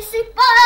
esse.